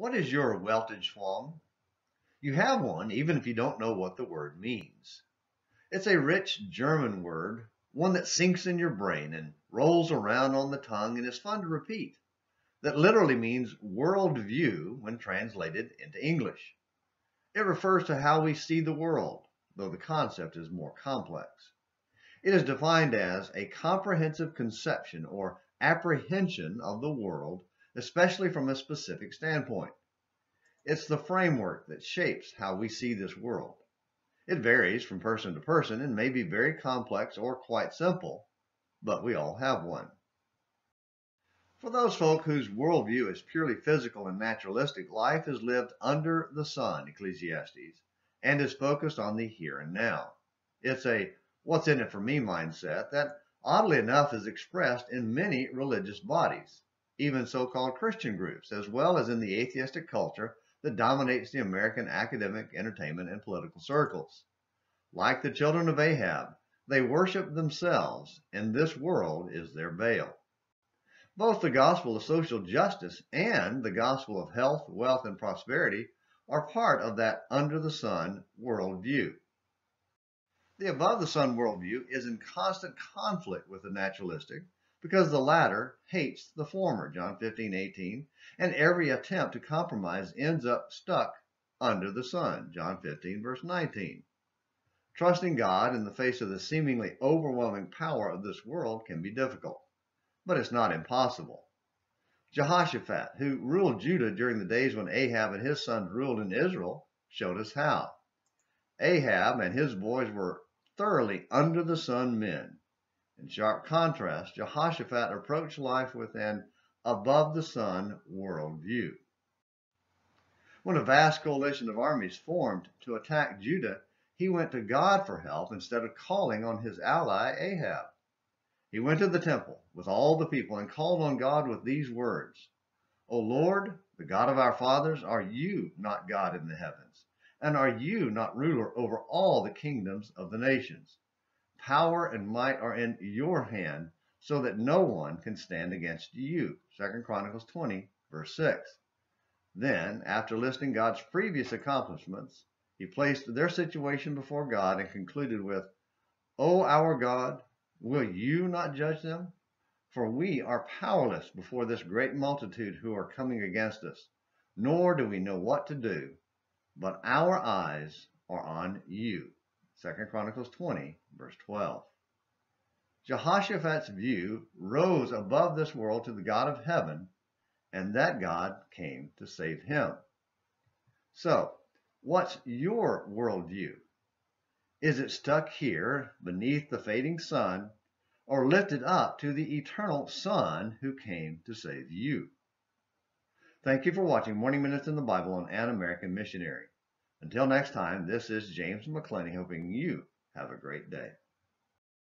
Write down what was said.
What is your Weltanschauung? You have one even if you don't know what the word means. It's a rich German word, one that sinks in your brain and rolls around on the tongue and is fun to repeat, that literally means world view when translated into English. It refers to how we see the world, though the concept is more complex. It is defined as a comprehensive conception or apprehension of the world, especially from a specific standpoint. It's the framework that shapes how we see this world. It varies from person to person and may be very complex or quite simple, but we all have one. For those folk whose worldview is purely physical and naturalistic, life is lived under the sun, Ecclesiastes, and is focused on the here and now. It's a what's in it for me mindset that, oddly enough, is expressed in many religious bodies, even so called Christian groups, as well as in the atheistic culture that dominates the American academic, entertainment, and political circles. Like the children of Ahab, they worship themselves, and this world is their Baal. Both the gospel of social justice and the gospel of health, wealth, and prosperity are part of that under the sun worldview. The above the sun worldview is in constant conflict with the naturalistic because the latter hates the former, John 15, 18, and every attempt to compromise ends up stuck under the sun, John 15, verse 19. Trusting God in the face of the seemingly overwhelming power of this world can be difficult, but it's not impossible. Jehoshaphat, who ruled Judah during the days when Ahab and his sons ruled in Israel, showed us how. Ahab and his boys were thoroughly under the sun men in sharp contrast, Jehoshaphat approached life with an above the sun worldview. When a vast coalition of armies formed to attack Judah, he went to God for help instead of calling on his ally Ahab. He went to the temple with all the people and called on God with these words O Lord, the God of our fathers, are you not God in the heavens? And are you not ruler over all the kingdoms of the nations? Power and might are in your hand, so that no one can stand against you. 2 Chronicles 20, verse 6. Then, after listing God's previous accomplishments, he placed their situation before God and concluded with, O our God, will you not judge them? For we are powerless before this great multitude who are coming against us, nor do we know what to do, but our eyes are on you. 2 Chronicles 20, verse 12. Jehoshaphat's view rose above this world to the God of heaven, and that God came to save him. So, what's your worldview? Is it stuck here beneath the fading sun, or lifted up to the eternal Son who came to save you? Thank you for watching Morning Minutes in the Bible on An American Missionary. Until next time, this is James McClenny hoping you have a great day.